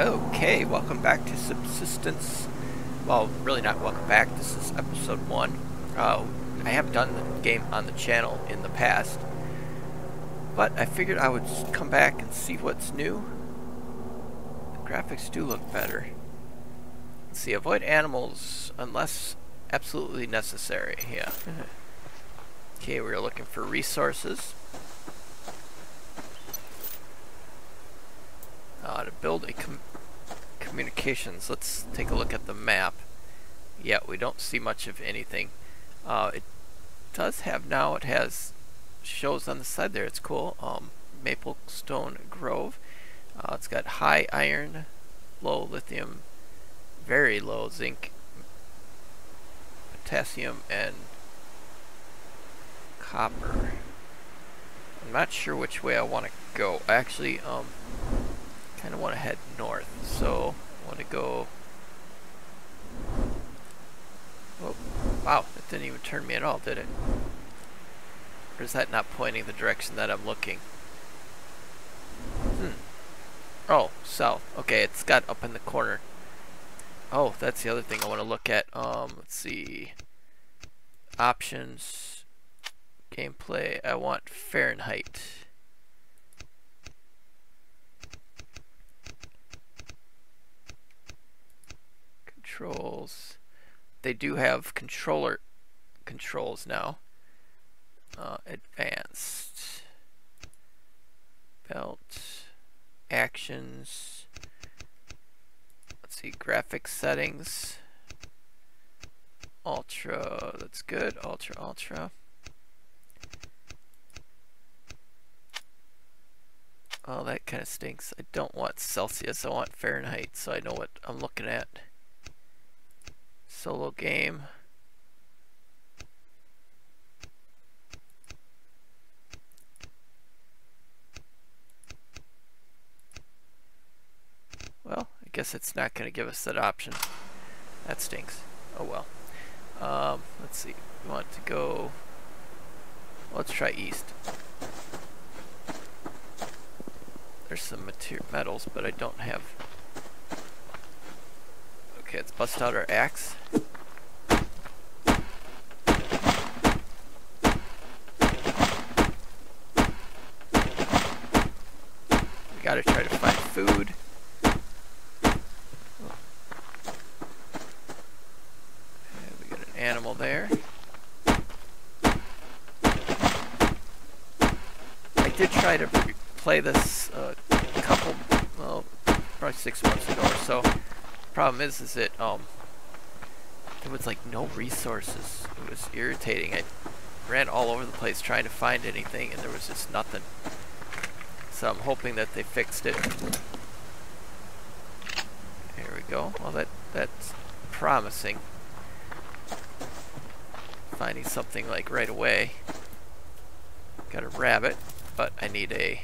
Okay, welcome back to Subsistence. Well, really not welcome back. This is episode one. Uh, I have done the game on the channel in the past, but I figured I would come back and see what's new. The graphics do look better. Let's see, avoid animals unless absolutely necessary. Yeah. okay, we're looking for resources. Uh, to build a communications, let's take a look at the map. Yeah, we don't see much of anything. Uh, it does have now, it has shows on the side there, it's cool. Um, Maplestone Grove. Uh, it's got high iron, low lithium, very low zinc, potassium, and copper. I'm not sure which way I want to go. Actually, um, kind of want to head north, so I want to go... Oh, wow, it didn't even turn me at all, did it? Or is that not pointing the direction that I'm looking? Hmm. Oh, south. Okay, it's got up in the corner. Oh, that's the other thing I want to look at. Um, let's see. Options. Gameplay. I want Fahrenheit. Controls. They do have controller controls now. Uh, advanced. Belt. Actions. Let's see, graphics settings. Ultra, that's good. Ultra, ultra. Oh, that kind of stinks. I don't want Celsius, I want Fahrenheit, so I know what I'm looking at solo game. Well, I guess it's not going to give us that option. That stinks. Oh well. Um, let's see. We want to go... Let's try east. There's some metals, but I don't have Okay, let's bust out our axe. We gotta try to find food. And we got an animal there. I did try to play this uh, a couple, well, probably six months ago or so. Problem is, is that um, there was like no resources. It was irritating. I ran all over the place trying to find anything, and there was just nothing. So I'm hoping that they fixed it. Here we go. Well, that that's promising. Finding something like right away. Got a rabbit, but I need a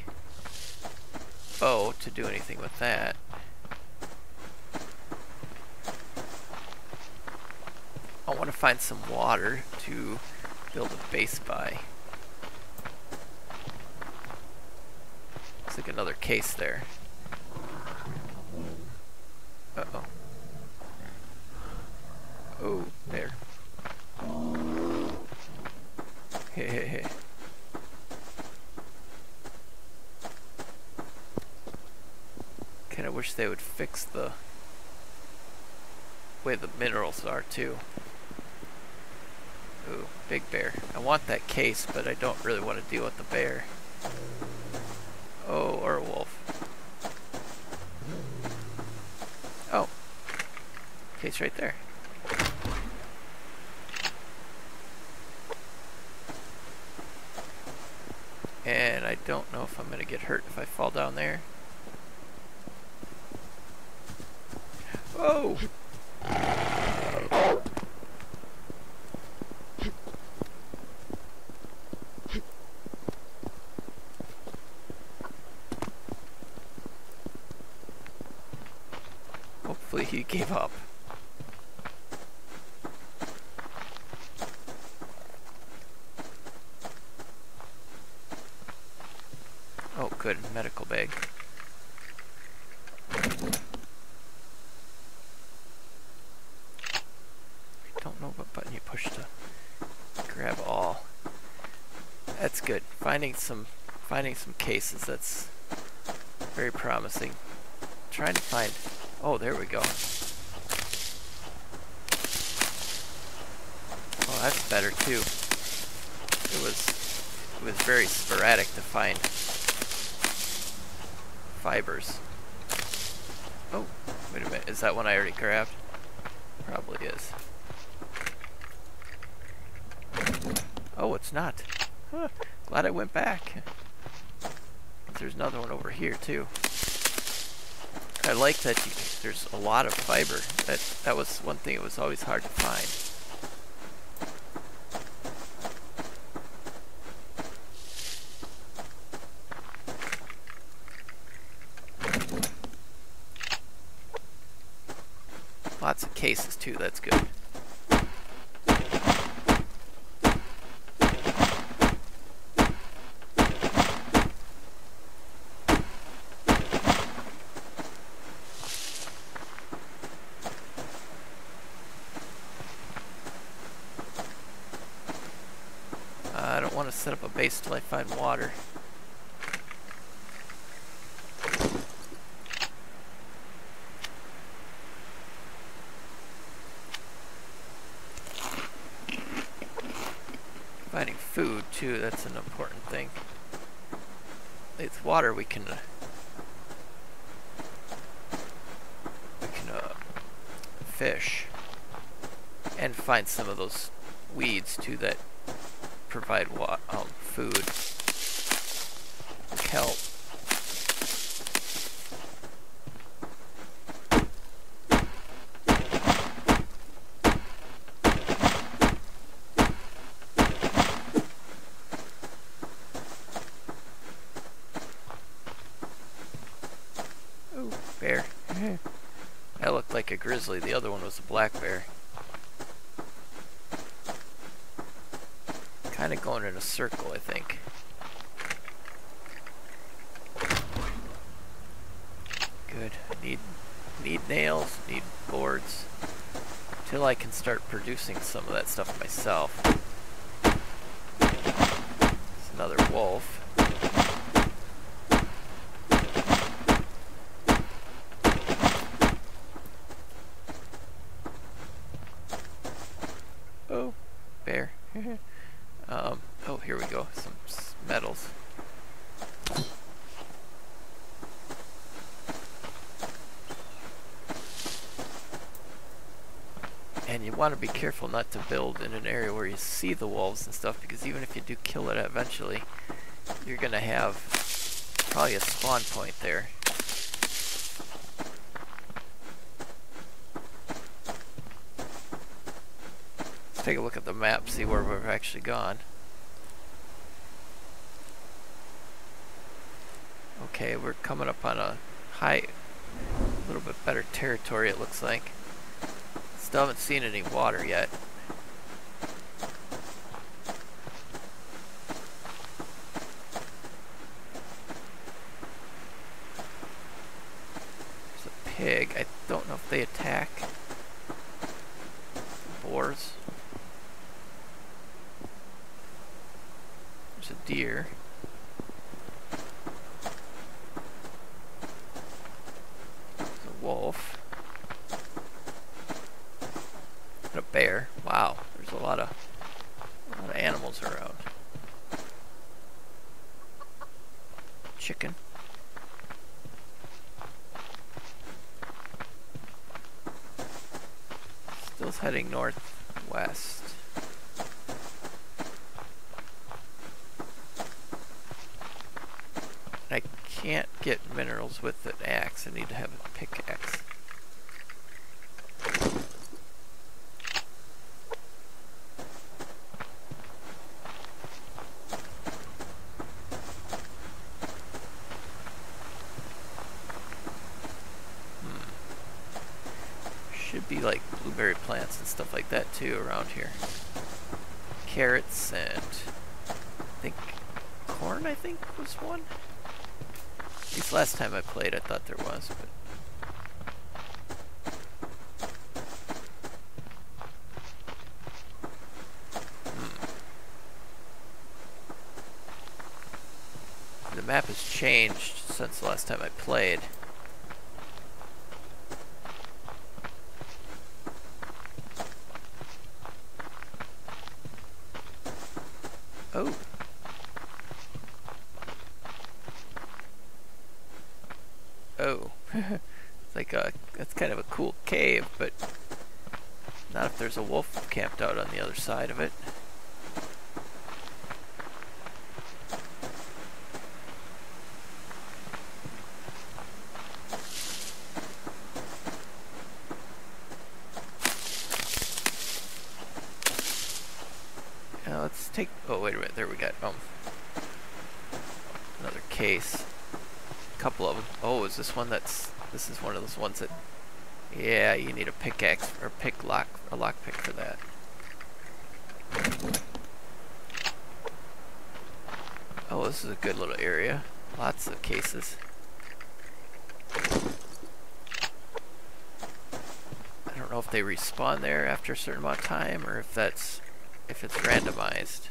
bow to do anything with that. I want to find some water to build a base by. Looks like another case there. Uh-oh. Oh, there. Hey, hey, hey. Kinda wish they would fix the way the minerals are too. Ooh, big bear. I want that case, but I don't really want to deal with the bear. Oh, or a wolf. Oh. Case right there. And I don't know if I'm going to get hurt if I fall down there. Whoa! he gave up. Oh, good. Medical bag. Push to grab all. That's good. Finding some finding some cases, that's very promising. Trying to find oh there we go. Oh that's better too. It was it was very sporadic to find fibers. Oh, wait a minute. Is that one I already grabbed? Probably is. Oh, it's not. Glad I went back. There's another one over here too. I like that you, there's a lot of fiber. That that was one thing. It was always hard to find. Lots of cases too, that's good. I don't want to set up a base till I find water. Finding food too, that's an important thing. With water we can uh, we can uh, fish and find some of those weeds too that provide wa um, food. Kelp. bear. that looked like a grizzly. The other one was a black bear. Kind of going in a circle, I think. Good. Need need nails, need boards. until I can start producing some of that stuff myself. It's another wolf. um, oh, here we go. Some metals. And you want to be careful not to build in an area where you see the wolves and stuff, because even if you do kill it eventually, you're going to have probably a spawn point there. Let's take a look at the map, see where we've actually gone. Okay, we're coming up on a high, a little bit better territory it looks like. Still haven't seen any water yet. There's a pig. I don't know if they attack. Boars. There's a deer. There's a wolf. And a bear. Wow, there's a lot of a lot of animals around. Chicken. Still heading northwest. I can't get minerals with an axe. I need to have a pickaxe. too around here. Carrots and I think corn I think was one? At least last time I played I thought there was, but. Hmm. The map has changed since the last time I played. Like a, that's kind of a cool cave, but not if there's a wolf camped out on the other side of it. Now let's take, oh wait a minute, there we got, um, another case. A couple of them. Oh, is this one that's, this is one of those ones that, yeah, you need a pickaxe, or pick lock, a lock pick for that. Oh, this is a good little area. Lots of cases. I don't know if they respawn there after a certain amount of time, or if that's if it's randomized.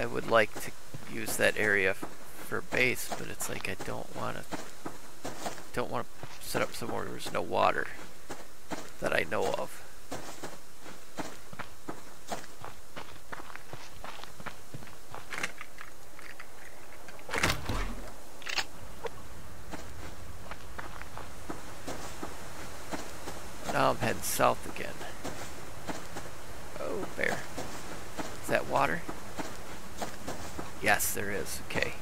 I would like to use that area for base, but it's like I don't want to don't want to set up somewhere where there's no water that I know of. Now I'm heading south again. Oh, bear. Is that water? Yes, there is. Okay.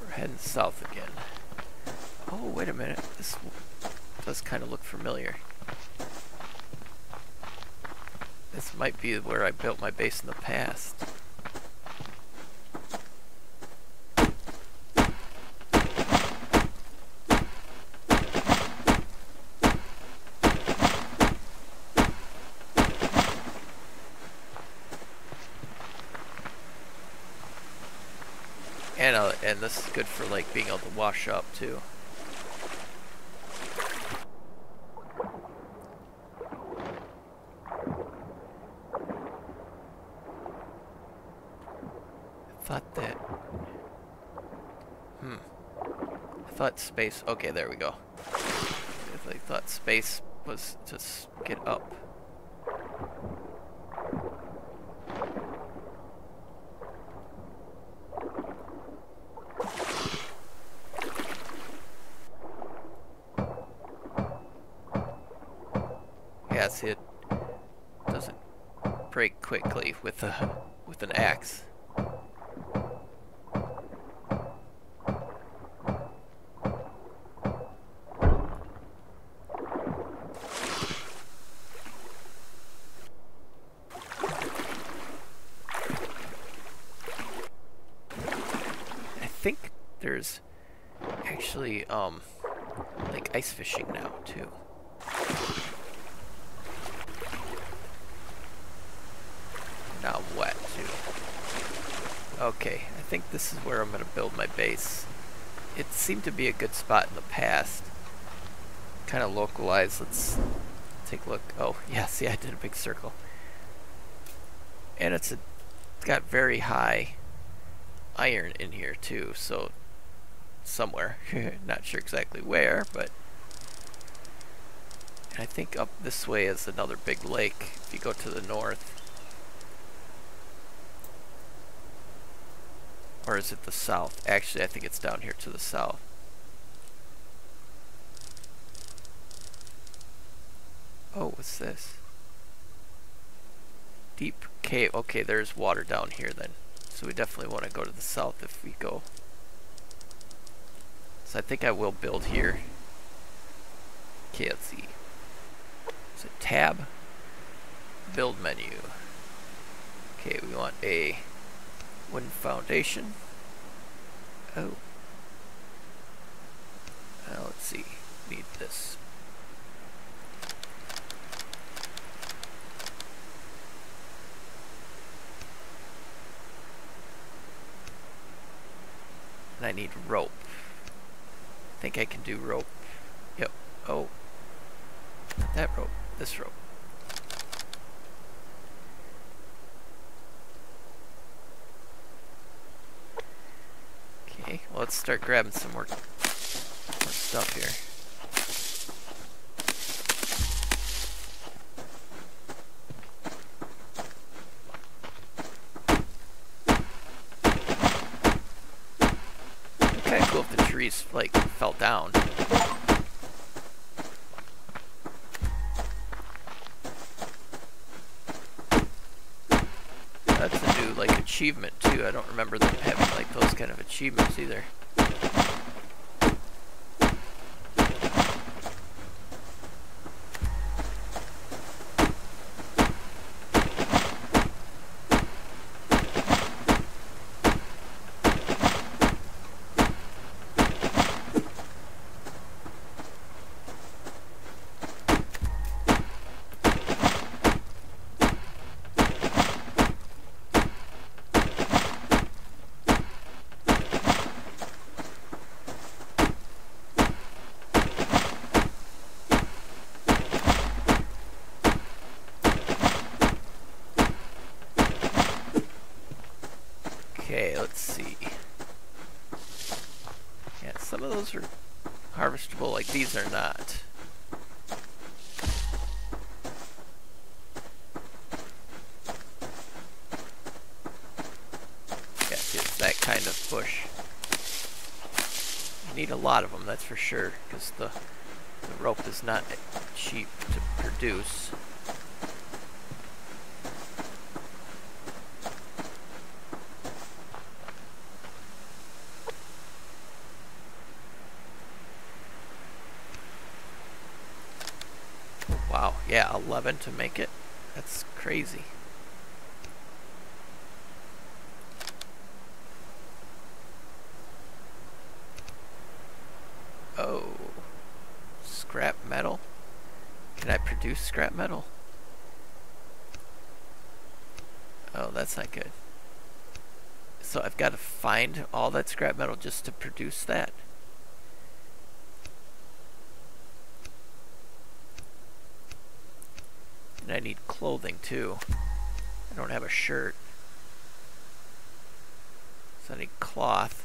We're heading south again. Oh, wait a minute. This does kind of look familiar. This might be where I built my base in the past. And, uh, and this is good for like being able to wash up too. I thought that... Hmm. I thought space... Okay, there we go. If I thought space was to get up. See it doesn't break quickly with a with an axe. I think there's actually um like ice fishing now too. Now wet too. Okay, I think this is where I'm gonna build my base. It seemed to be a good spot in the past. Kind of localized. Let's take a look. Oh, yeah, see I did a big circle. And it's, a, it's got very high iron in here too, so somewhere. Not sure exactly where, but and I think up this way is another big lake if you go to the north. Or is it the south? Actually, I think it's down here to the south. Oh, what's this? Deep cave. Okay, there's water down here then. So we definitely want to go to the south if we go. So I think I will build here. See. So tab, build menu. Okay, we want a wooden foundation. Oh, Uh, let's see. Need this. And I need rope. I think I can do rope. Yep. Oh. That rope. This rope. Okay, well, let's start grabbing some more, more stuff here. Okay, cool if the trees, like, fell down. That's a new, like, achievement, too. I don't remember them having, like, those kind of achievements either. Okay, let's see. Yeah, some of those are harvestable, like these are not. Yeah, it's that kind of bush. Need a lot of them, that's for sure, because the, the rope is not cheap to produce. Wow, yeah, 11 to make it. That's crazy. Oh, scrap metal? Can I produce scrap metal? Oh, that's not good. So I've got to find all that scrap metal just to produce that. And I need clothing too. I don't have a shirt. So I need cloth.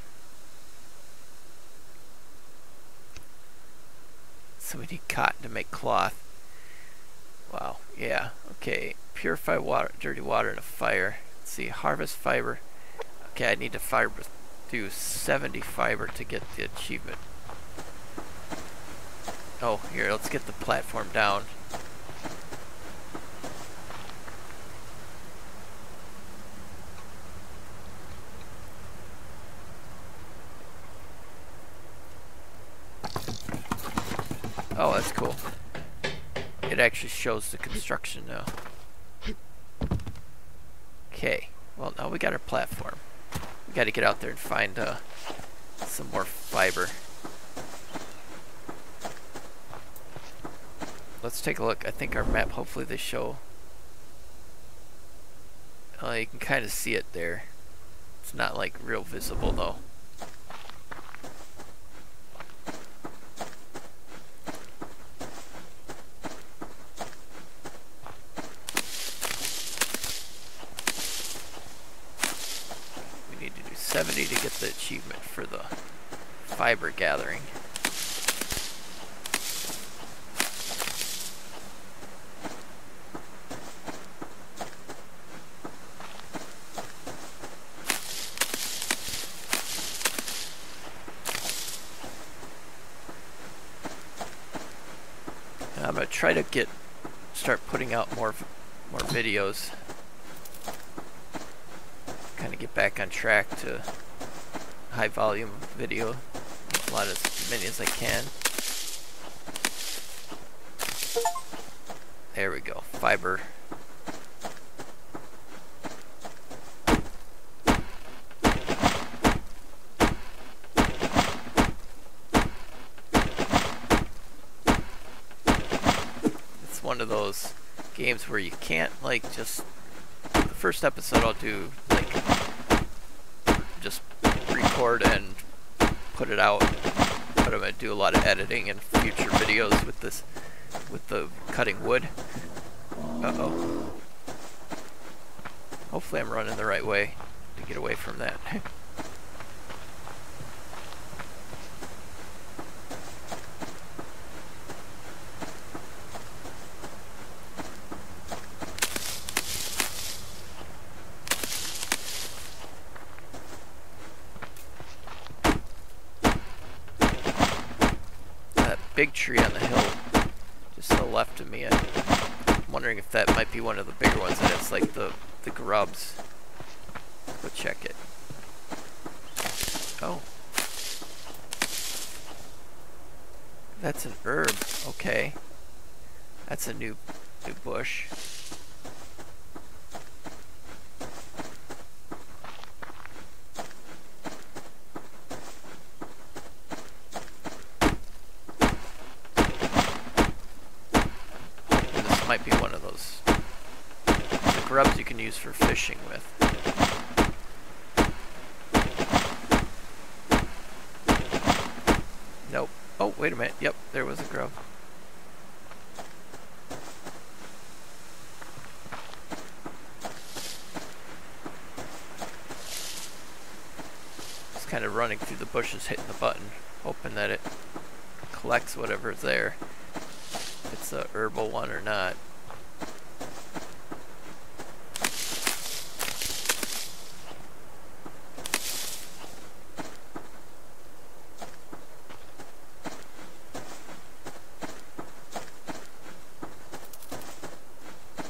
So we need cotton to make cloth. Wow, yeah, okay. Purify water, dirty water in a fire. Let's see, harvest fiber. Okay, I need to fiber do 70 fiber to get the achievement. Oh, here, let's get the platform down. Oh, that's cool. It actually shows the construction now. Okay, well now we got our platform. We gotta get out there and find uh, some more fiber. Let's take a look. I think our map, hopefully they show... Oh, you can kind of see it there. It's not like real visible though. We need to do 70 to get the achievement for the fiber gathering. And I'm gonna try to get start putting out more more videos. Kind of get back on track to high volume video, a lot as many as I can. There we go, fiber. one of those games where you can't like just the first episode I'll do like just record and put it out. But I'm gonna do a lot of editing in future videos with this with the cutting wood. Uh-oh. Hopefully I'm running the right way to get away from that big tree on the hill just to the left of me. I'm wondering if that might be one of the bigger ones and it's like the, the grubs. Go check it. Oh. That's an herb. Okay. That's a new new bush. might be one of those the grubs you can use for fishing with. Nope. Oh, wait a minute. Yep, there was a grub. Just kind of running through the bushes, hitting the button, hoping that it collects whatever's there it's a herbal one or not.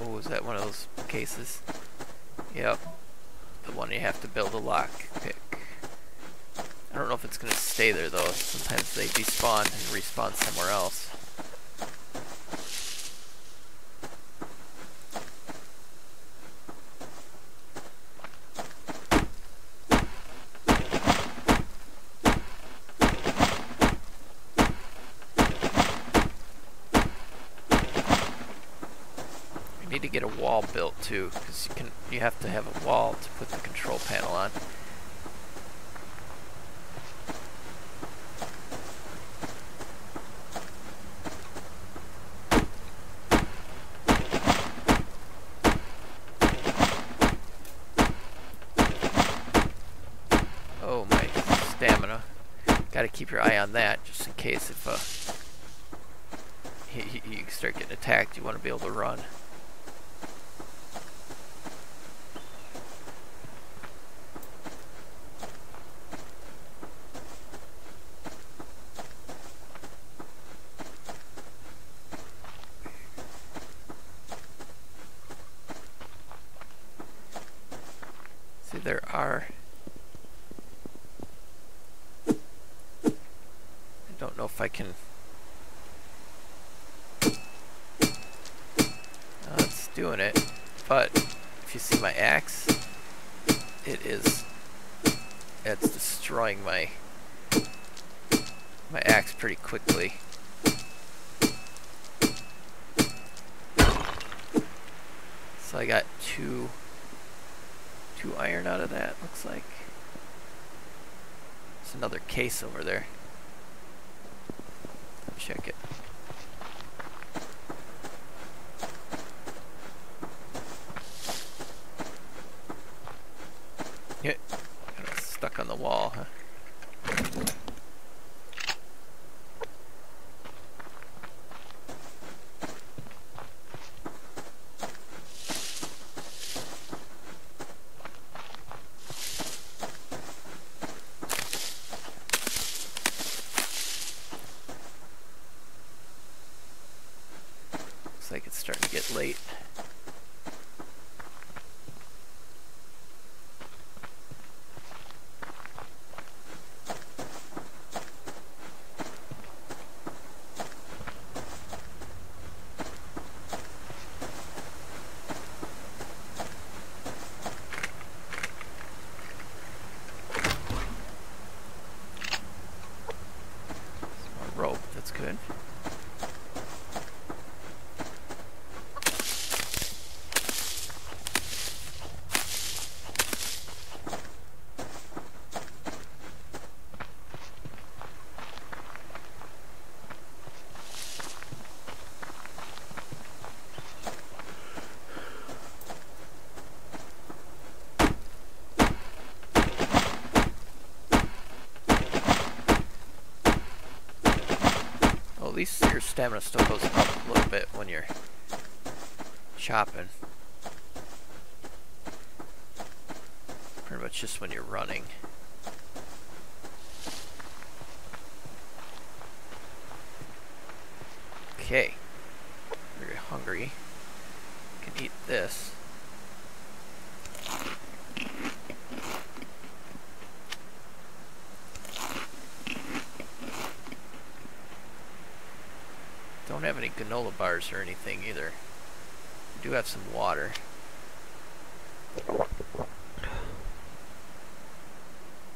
Oh, is that one of those cases? Yep. The one you have to build a lock pick. I don't know if it's going to stay there though. Sometimes they despawn and respawn somewhere else. need to get a wall built too, because you can you have to have a wall to put the control panel on. Oh my stamina. Gotta keep your eye on that just in case if uh, you, you start getting attacked, you want to be able to run. there are I don't know if I can it's doing it but if you see my axe it is it's destroying my my axe pretty quickly so I got two two iron out of that, looks like. There's another case over there. Check it. Yeah, stuck on the wall, huh? Looks like it's starting to get late. rope, that's good. At least your stamina still goes up a little bit when you're chopping. Pretty much just when you're running. Okay. Very hungry. Can eat this. Don't have any granola bars or anything either. We do have some water.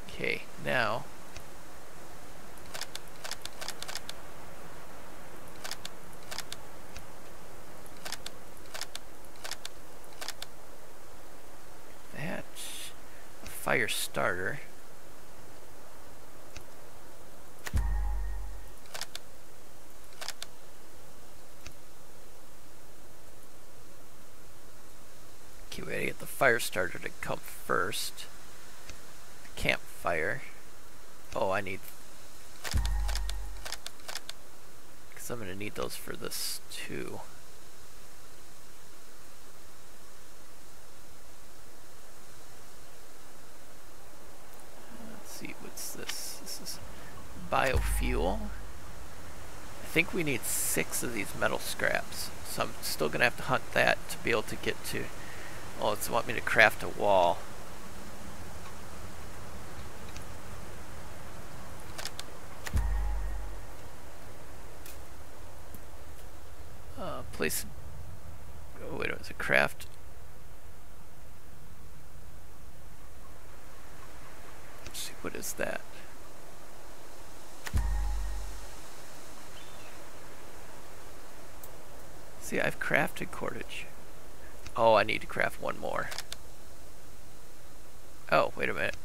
Okay, now that's a fire starter. Okay, we gotta get the fire starter to come first. Campfire. Oh, I need... Because I'm gonna need those for this too. Let's see, what's this? This is biofuel. I think we need six of these metal scraps. So I'm still gonna have to hunt that to be able to get to Oh, it's want me to craft a wall. Uh, place. Oh wait, it was a craft. Let's see, what is that? See, I've crafted cordage. Oh, I need to craft one more. Oh, wait a minute.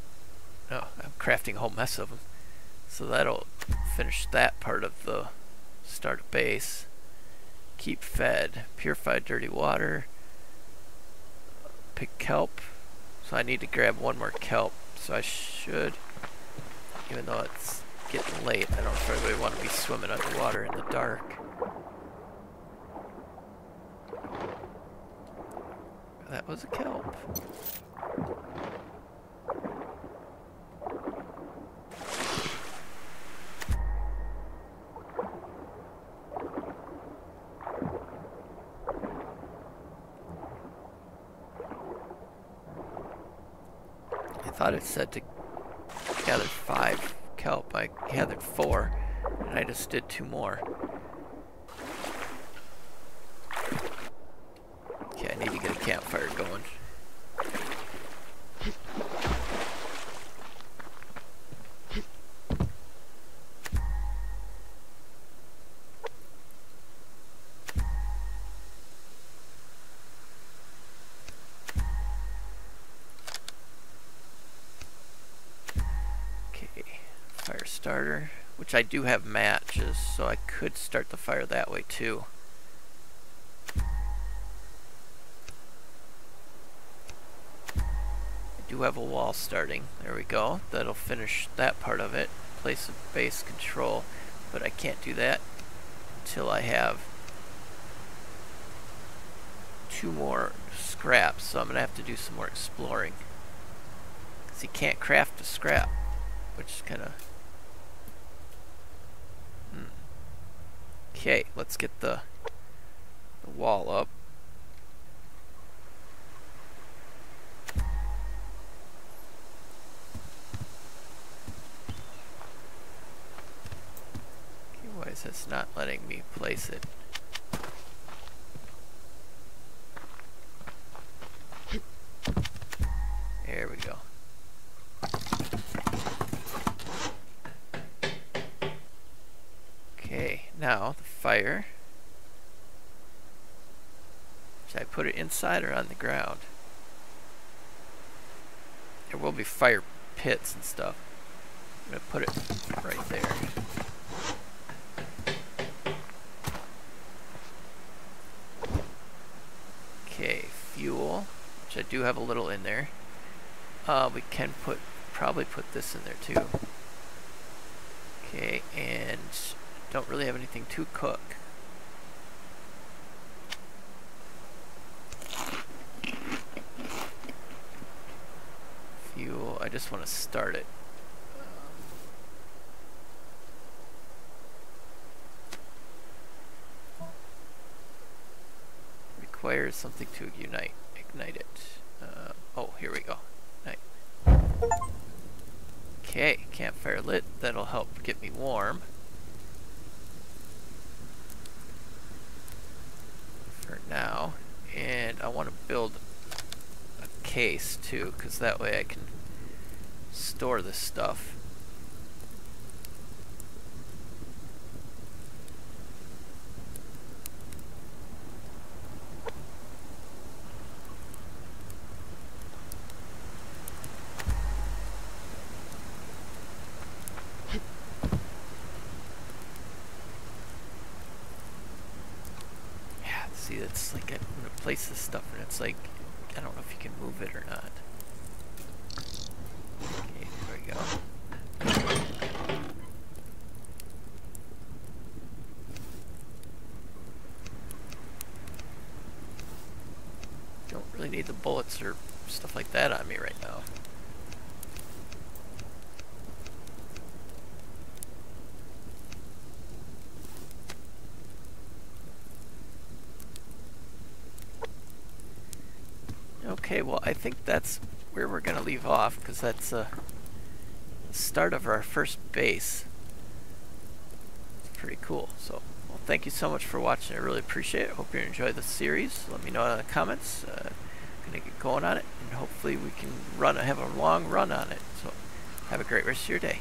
No, I'm crafting a whole mess of them. So that'll finish that part of the start base. Keep fed. Purified dirty water. Pick kelp. So I need to grab one more kelp. So I should, even though it's getting late, I don't really want to be swimming underwater in the dark. That was a kelp. I thought it said to gather five kelp. I gathered four, and I just did two more. Okay, I need to get a campfire going. Okay, fire starter, which I do have matches, so I could start the fire that way too. Do have a wall starting. There we go. That'll finish that part of it. Place of base control. But I can't do that until I have two more scraps. So I'm going to have to do some more exploring. Because you can't craft a scrap. Which is kind of... Hmm. Okay, let's get the, the wall up. It's not letting me place it. There we go. Okay, now the fire. Should I put it inside or on the ground? There will be fire pits and stuff. I'm going to put it right there. Which I do have a little in there. Uh, we can put, probably put this in there too. Okay, and don't really have anything to cook. Fuel, I just want to start it. Requires something to unite, ignite it. Uh, oh, here we go. Night. Okay, campfire lit. That'll help get me warm. For now. And I want to build a case too, because that way I can store this stuff. place this stuff and it's like, I don't know if you can move it or not. Okay, there we go. Don't really need the bullets or stuff like that on me right now. Okay, well, I think that's where we're going to leave off, because that's uh, the start of our first base. It's pretty cool. So, well, thank you so much for watching. I really appreciate it. Hope you enjoy the series. Let me know in the comments. Uh, going on it, and hopefully we can run have a long run on it. So, have a great rest of your day.